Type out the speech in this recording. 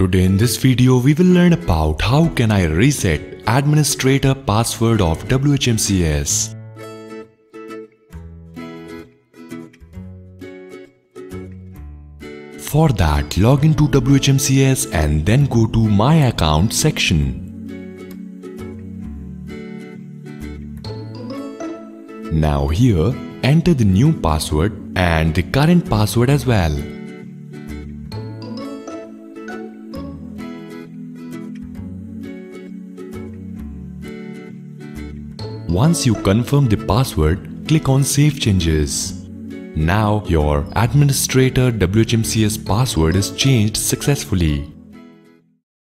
Today in this video we will learn about how can I reset administrator password of WHMCS. For that log into WHMCS and then go to my account section. Now here enter the new password and the current password as well. Once you confirm the password, click on Save Changes. Now your administrator WHMCS password is changed successfully.